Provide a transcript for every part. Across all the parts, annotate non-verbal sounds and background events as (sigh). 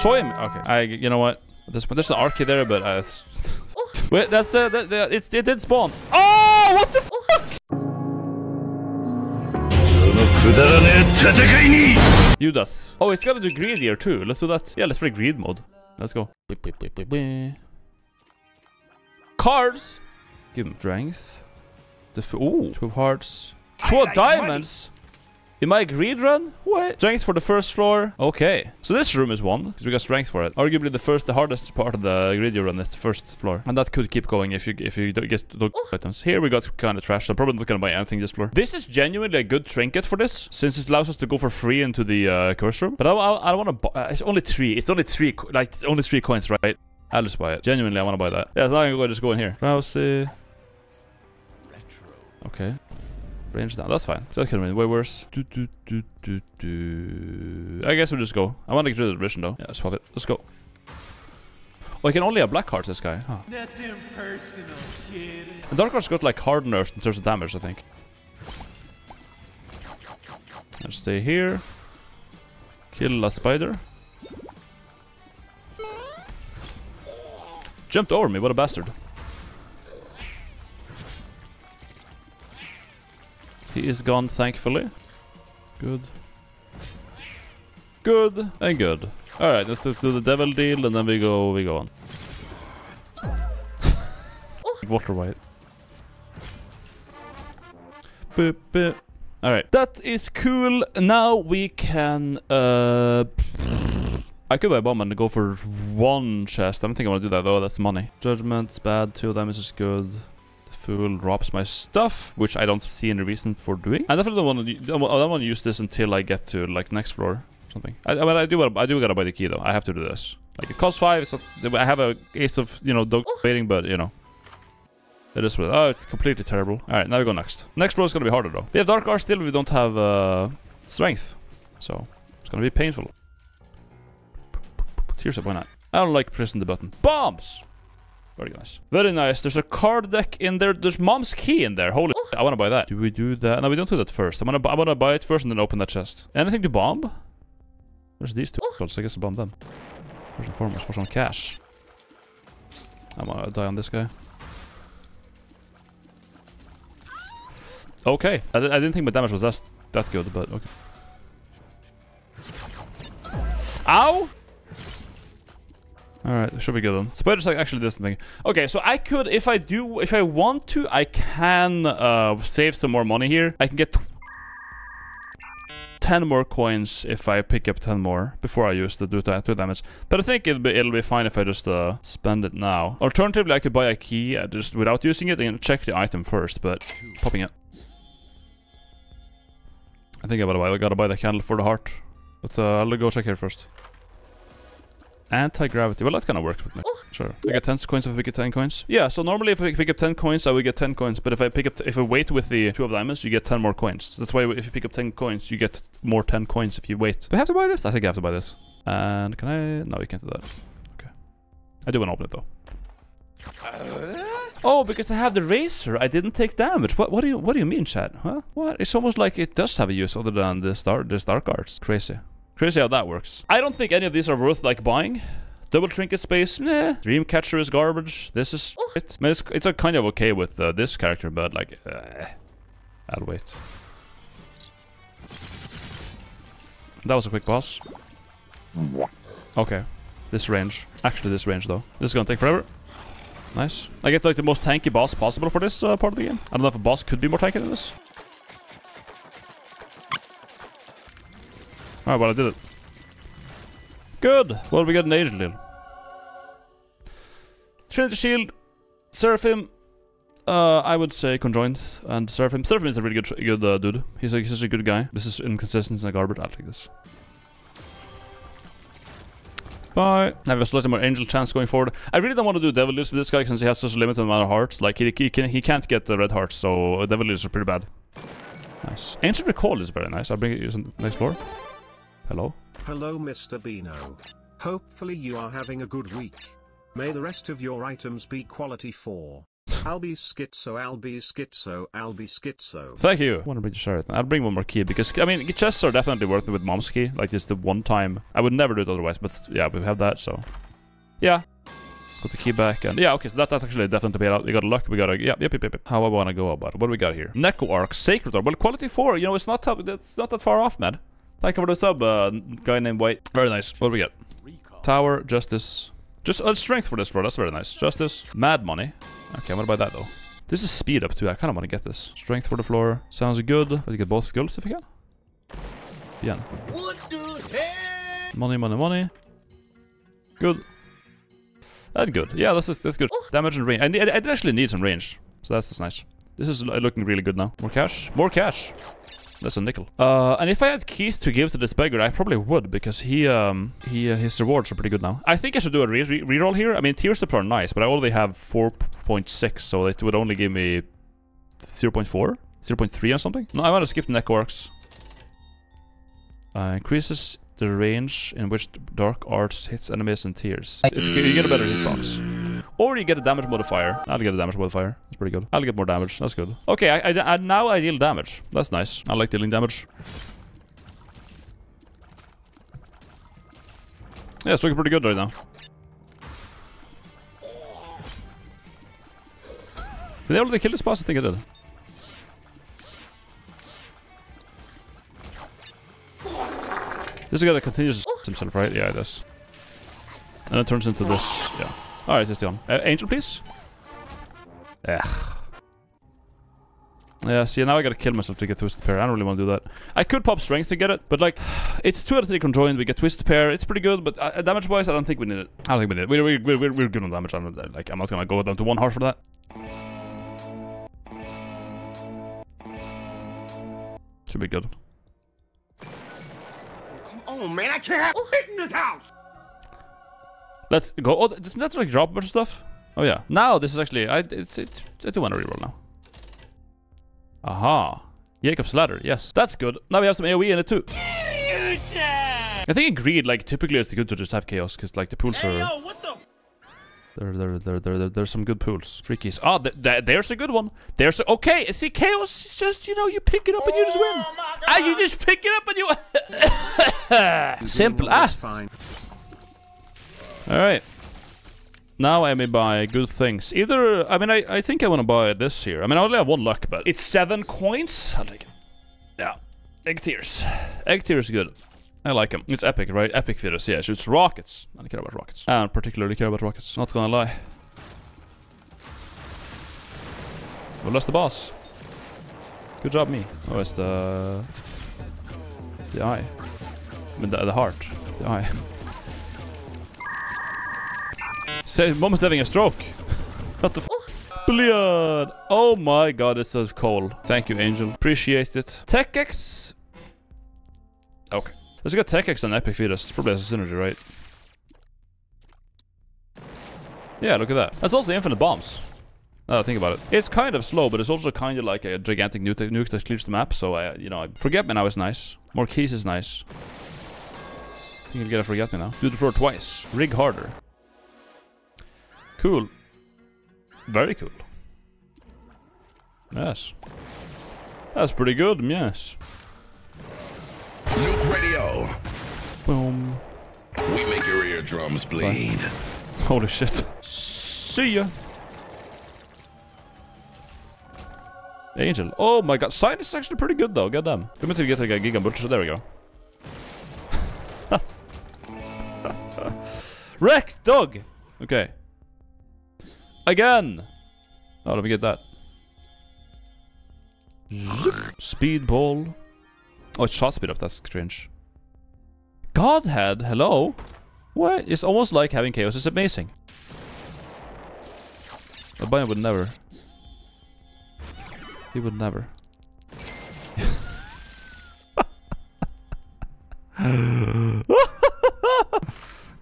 soy Okay. I, you know what? This point, there's an arcade there, but uh, I... Oh. Wait, that's the, the, the it's, it did spawn. Oh, what the oh. fuck? Judas. Oh, it's gotta do greed here too. Let's do that. Yeah, let's play greed mode. Let's go. Cards. Give him strength. Oh, two hearts. Two diamonds. In my greed run? What? Strength for the first floor. Okay. So this room is one, because we got strength for it. Arguably the first, the hardest part of the greedy run is the first floor. And that could keep going if you if you don't get those items. Here we got kind of trash. I'm probably not gonna buy anything this floor. This is genuinely a good trinket for this, since it allows us to go for free into the uh, curse room. But I, I, I don't want to buy... Uh, it's only three. It's only three, like, it's only three coins, right? I'll just buy it. Genuinely, I want to buy that. Yeah, so I'm gonna go just go in here. Rousey. Retro. Okay. Range down. That's fine. That could have been way worse. Do, do, do, do, do. I guess we'll just go. I want to get rid of the vision though. Yeah, swap it. Let's go. Oh, I can only have black cards, this guy. Huh. Nothing personal, kid. And dark cards got like hard nerfed in terms of damage, I think. Let's stay here. Kill a spider. Jumped over me, what a bastard. He is gone, thankfully. Good. Good and good. Alright, let's just do the devil deal and then we go we go on. (laughs) Water white. Boop, boop. Alright, that is cool. Now we can uh I could buy a bomb and go for one chest. I don't think I want to do that though, that's money. Judgment's bad, two damage is good. The fool robs my stuff, which I don't see any reason for doing. I definitely don't want to. I don't want to use this until I get to like next floor, or something. I, I mean, I do. wanna- I do gotta buy the key though. I have to do this. Like it costs five. So I have a case of you know dog waiting, but you know. It is what. Oh, it's completely terrible. All right, now we go next. Next floor is gonna be harder though. We have dark art still. We don't have uh, strength, so it's gonna be painful. Tears up, why not? I don't like pressing the button. Bombs! Very nice. Very nice. There's a card deck in there. There's mom's key in there. Holy oh. I want to buy that. Do we do that? No, we don't do that first. I'm gonna, I want to buy it first and then open that chest. Anything to bomb? There's these two oh. so I guess I'll bomb them. First and foremost, for some cash. I'm gonna die on this guy. Okay. I, I didn't think my damage was that, that good, but okay. Ow! Alright, should be good then. Spiders like actually does something. Okay, so I could, if I do, if I want to, I can uh, save some more money here. I can get 10 more coins if I pick up 10 more before I use the do, da- damage. But I think it'll be, it'll be fine if I just uh, spend it now. Alternatively, I could buy a key uh, just without using it and check the item first, but popping it. I think I gotta buy, I gotta buy the candle for the heart. But uh, I'll go check here first. Anti-gravity. Well, that kind of works with me. Oh. Sure. I get 10 coins if I get 10 coins. Yeah, so normally if I pick up 10 coins, I will get 10 coins. But if I pick up, if I wait with the 2 of diamonds, you get 10 more coins. So that's why if you pick up 10 coins, you get more 10 coins if you wait. Do I have to buy this? I think I have to buy this. And can I? No, you can't do that. Okay. I do want to open it though. Uh. Oh, because I have the razor, I didn't take damage. What? What do you? What do you mean, chat? Huh? What? It's almost like it does have a use other than the star, the dark arts. Crazy. Crazy how that works. I don't think any of these are worth like buying. Double trinket space, nah. Dreamcatcher is garbage. This is it. I mean, it's, it's a kind of okay with uh, this character, but like, uh, I'll wait. That was a quick boss. Okay. This range. Actually, this range though. This is gonna take forever. Nice. I get like the most tanky boss possible for this uh, part of the game. I don't know if a boss could be more tanky than this. Alright, well I did it. Good. Well, we got an angel deal. Trinity Shield, Seraphim. Uh, I would say conjoined and Seraphim. Seraphim is a really good, good uh, dude. He's, he's such a good guy. This is inconsistent and garbage. I'll take this. Bye. I have a slightly more angel chance going forward. I really don't want to do devil deals with this guy since he has such a limited amount of hearts. Like he, he can he can't get the red hearts, so devil deals are pretty bad. Nice. Ancient recall is very nice. I'll bring it next floor. Hello. Hello Mr. Beano. Hopefully you are having a good week. May the rest of your items be quality 4. I'll be schizo, I'll be schizo, I'll be schizo. Thank you. I want to bring the Sheraton. I'll bring one more key because I mean chests are definitely worth it with mom's key. Like this, the one time I would never do it otherwise. But yeah, we have that, so yeah. Put the key back and yeah, okay. So that, that's actually definitely paid out. We got luck. We got a yep, yep, yep, yep. How I want to go about it? What do we got here? Neko Arc, Sacred Orb. Well, quality four. You know, it's not tough. It's not that far off, man. Thank you for the sub, uh, guy named White. Very nice. What do we get? Tower, Justice. Just uh, strength for this, bro. That's very nice. Justice, Mad Money. Okay, what about that though? This is speed up too. I kind of want to get this. Strength for the floor. Sounds good. Let's get both skills if we can. Yeah. What the hell? Money, money, money. Good. And good. Yeah, this is that's good. Damage and range. I, need, I actually need some range, so that's, that's nice. This is looking really good now. More cash. More cash. That's a nickel. Uh, and if I had keys to give to this beggar, I probably would because he um he uh, his rewards are pretty good now. I think I should do a re re reroll here. I mean, tier steps are nice, but I already have 4.6, so it would only give me 0.4, 0.3 or something. No, I want to skip the neck orcs. Uh, increases the range in which dark arts hits enemies and tears. You get a better hitbox. Or you get a damage modifier. I'll get a damage modifier. That's pretty good. I'll get more damage. That's good. Okay, I, I, I now I deal damage. That's nice. I like dealing damage. Yeah, it's looking pretty good right now. Did they already kill this boss? I think I did. This is gonna continue to himself, right? Yeah, it does. And it turns into this. Yeah. Alright, it's done. Uh, Angel, please? Ugh. Yeah, see, now I gotta kill myself to get Twisted Pair. I don't really want to do that. I could pop Strength to get it, but like, it's 2 out of 3 conjoined. We get Twisted Pair. It's pretty good, but uh, damage-wise, I don't think we need it. I don't think we need it. We're, we're, we're, we're good on damage. I'm, not- like, I'm not gonna go down to 1 heart for that. Should be good. Come on, man. I can't have it in this house. Let's go. Oh, doesn't that like drop a bunch of stuff? Oh yeah. Now this is actually I it's it I do want to reroll now. Aha. Jacob's ladder. Yes, that's good. Now we have some AOE in it too. I think in greed, Like typically it's good to just have chaos because like the pools Hey, are yo, what the? there there there there there there's some good pools. Free keys. Ah, th th there's a good one. There's a, okay. See, chaos is just you know you pick it up and you just win. Oh my Ah, you just pick it up and you. (laughs) Simple That's as. fine. Alright. Now I may buy good things. Either, I mean, I, I think I want to buy this here. I mean, I only have one luck, but it's seven coins. I'll take it. Yeah. Egg tears. Egg tears is good. I like him. It's epic, right? Epic Fetus, yeah. Shoots rockets. I don't care about rockets. I don't particularly care about rockets. Not gonna lie. Well, that's the boss. Good job, me. Oh, it's the... The eye. I mean, the, the heart. The eye. (laughs) Say, mom is having a stroke. what the f? Oh. Blood. Oh my god, it's so cold. Thank you, Angel. Appreciate it. Tech X. Okay. Let's get Tech X and Epic. It's probably has a synergy, right? Yeah, look at that. That's also infinite bombs. Now that I think about it. It's kind of slow, but it's also kind of like a gigantic nuke, nuke that clears the map. So, I, you know, Forget Me Now is nice. More keys is nice. You can get a Forget Me Now. Do the floor twice. Rig harder. Cool. Very cool. Yes. That's pretty good, yes. Nuke Radio. Boom. We make your eardrums bleed. Holy shit. See ya. Angel. Oh my god. Side is actually pretty good though. Goddamn. We meant to get like a Giga Butcher. There we go. (laughs) Wreck dog. Okay. Again. Oh, let me get that. Speedball. Oh, it's shot speed up. That's cringe. Godhead. Hello. What? It's almost like having chaos. It's amazing. Albino would never. He would never. (laughs)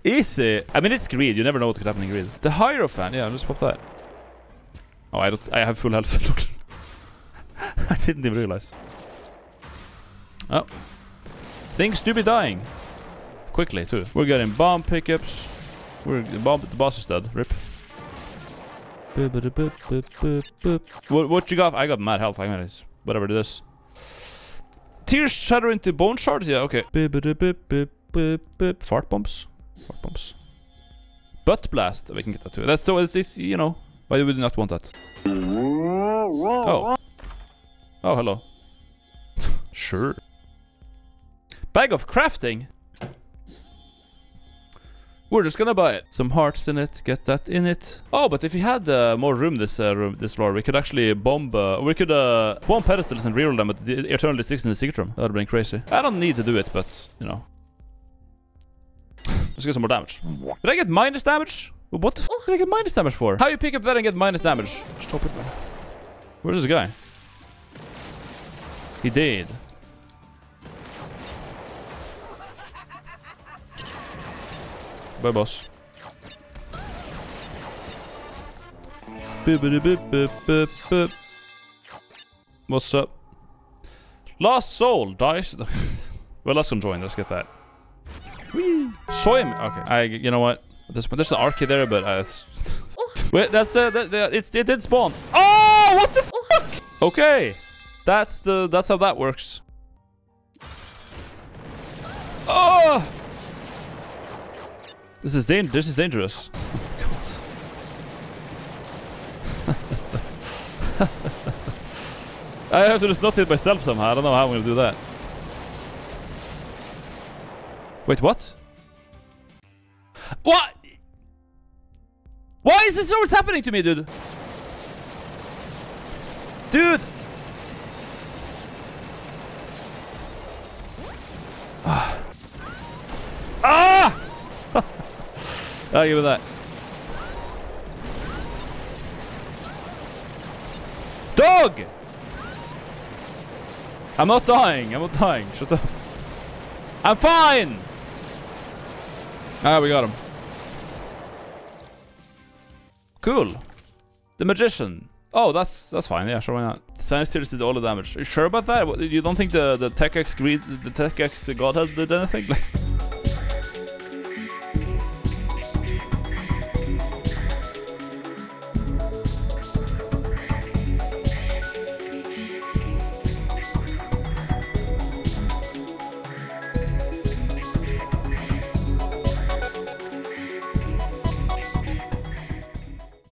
Easy. I mean, it's greed. You never know what could happen in greed. The Hierophant. Yeah, let's pop that. Oh, I don't. I have full health. (laughs) I didn't even realize. Oh. Things do be dying. Quickly, too. We're getting bomb pickups. We're the bomb. The boss is dead. Rip. What, what you got? I got mad health. I'm gonna whatever it is. Tears shatter into bone shards? Yeah, okay. Fart bumps. Fart bumps. Butt blast. We can get that too. That's so it's, it's you know. Why would you not want that? Oh. Oh, hello. (laughs) sure. Bag of crafting. We're just gonna buy it. Some hearts in it, get that in it. Oh, but if we had uh, more room this uh, room, this floor, we could actually bomb. Uh, we could uh, bomb pedestals and reroll them at the Eternal Six in the secret room. That'd been crazy. I don't need to do it, but you know. Let's get some more damage. Did I get minus damage? What the did I get minus damage for? How you pick up that and get minus damage? Stop it, man. Where's this guy? He did. Bye, boss. What's up? Lost soul dies. (laughs) well, let's conjoin. Let's get that. Whee. Soy. Okay. I. You know what? This there's an arcade there, but uh, I. Oh. (laughs) Wait, that's the, the, the it's it did spawn. Oh, what the oh. fuck? Okay, that's the that's how that works. Oh. This is dan this is dangerous. (laughs) I have to just not hit myself somehow. I don't know how I'm gonna do that. Wait, what? What? Why is this always happening to me, dude? Dude! Ah! ah! (laughs) I'll give it that. Dog! I'm not dying. I'm not dying. Shut up. I'm fine! Ah, we got him. Cool. The magician. Oh, that's that's fine. Yeah, sure, why not? Science series did all the damage. Are you sure about that? You don't think the the Tech greed, the Tech X Godhead did anything? (laughs)